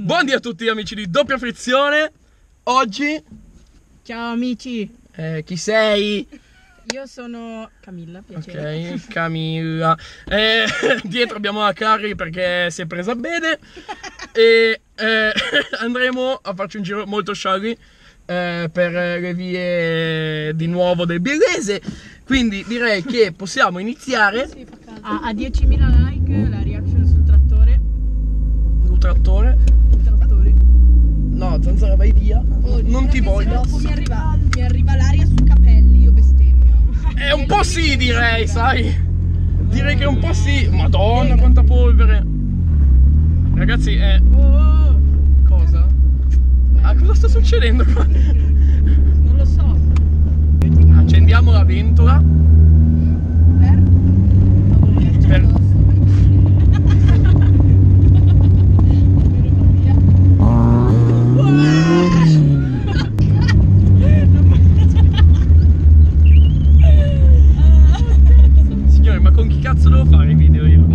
Buondì a tutti amici di Doppia Frizione. Oggi, Ciao amici, eh, chi sei? io sono Camilla, piacere. Ok, Camilla. Eh, dietro abbiamo la Carri perché si è presa bene. E eh, andremo a farci un giro molto scialli eh, per le vie di nuovo del Biellese. Quindi direi che possiamo iniziare. A, a 10.000 like la reaction sul trattore. Il trattore. No, Zanzara vai via. non ti voglio. Dopo mi arriva, mi arriva l'aria sui capelli, io bestemmio. È un po' sì, direi, sai. Direi che un po' sì. Madonna, quanta polvere. Ragazzi, è. Oh, Cosa? Ah, cosa sta succedendo qua? non lo so. Accendiamo la ventola. Cazzo devo fare i video io?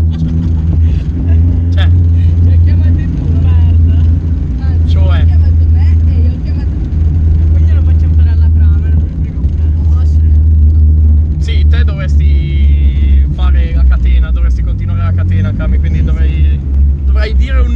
Cioè, Mi ha chiamato tu, guarda. cioè. Ho chiamato me e io ho chiamato Poi glielo facciamo fare alla brava, non mi frega un cazzo. Sì, te dovresti fare la catena, dovresti continuare la catena, Cami, quindi dovrei, dovrai dire un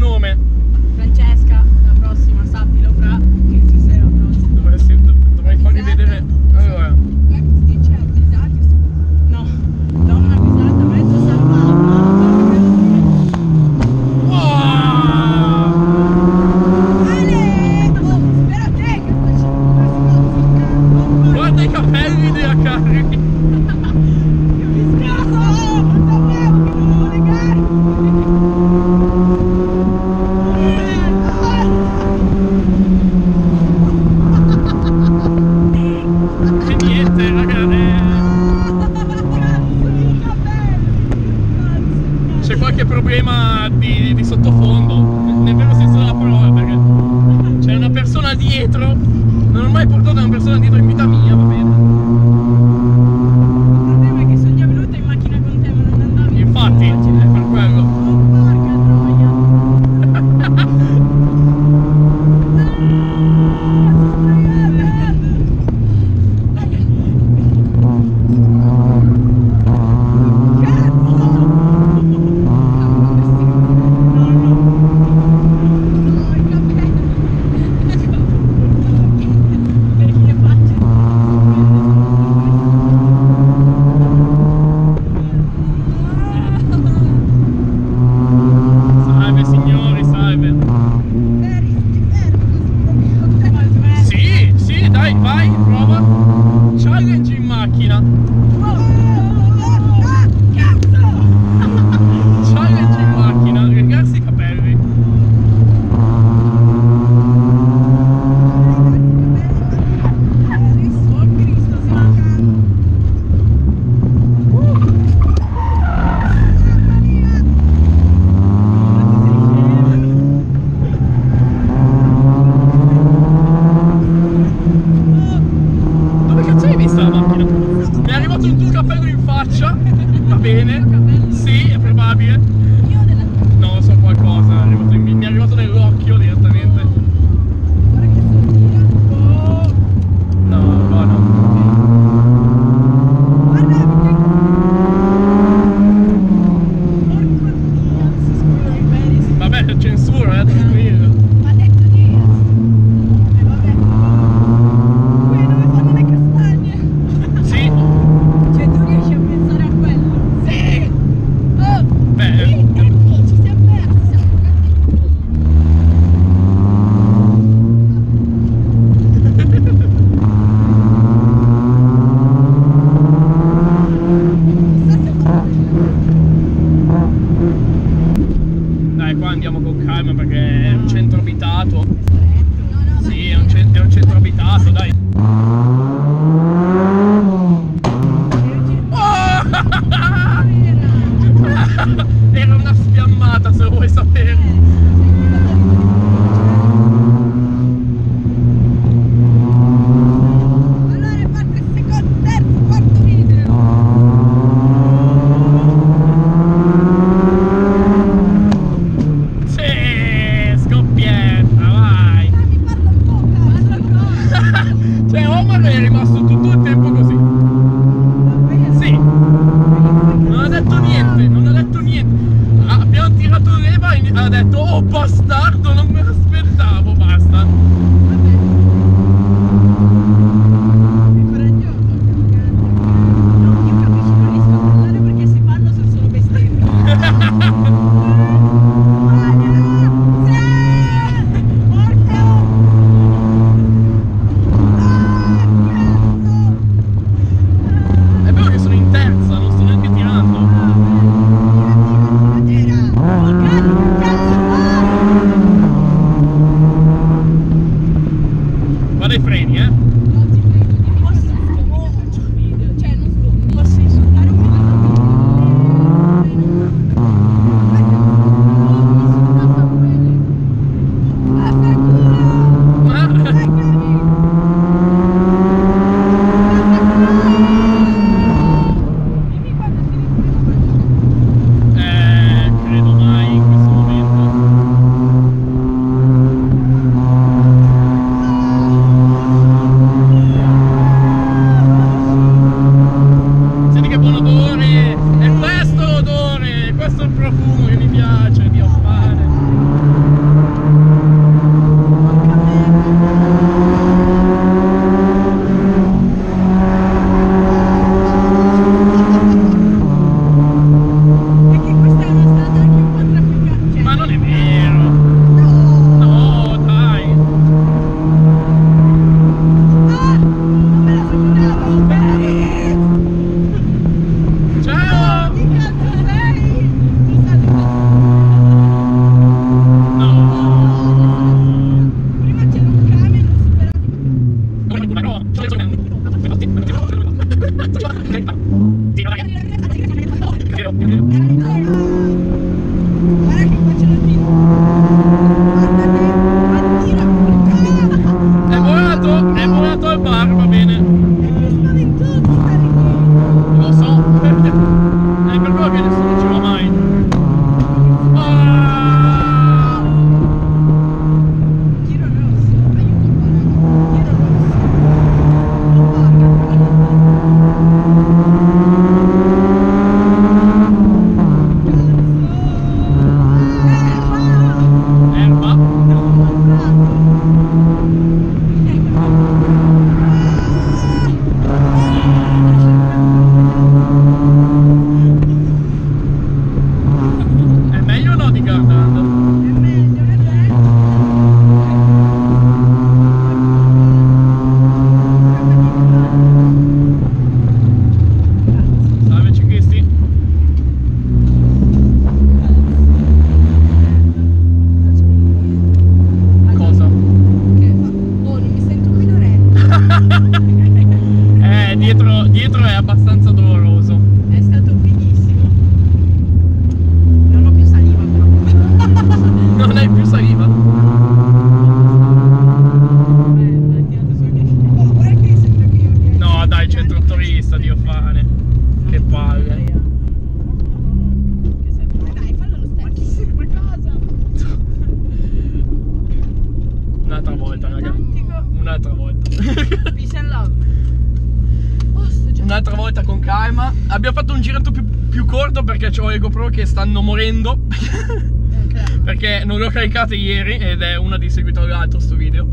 ha detto oh bastardo non me l'aspettavo. Ukraine. time. Abbiamo fatto un giretto più, più corto perché ho le GoPro che stanno morendo. perché non le ho caricate ieri ed è una di seguito all'altro sto video.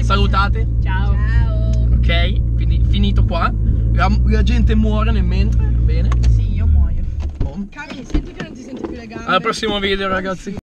Salutate. Ciao. Ciao. Ok, quindi finito qua. La, la gente muore nel mentre, bene? Sì, io muoio. Oh. Cami, senti che non ti sento più le gambe. Al prossimo video, ragazzi.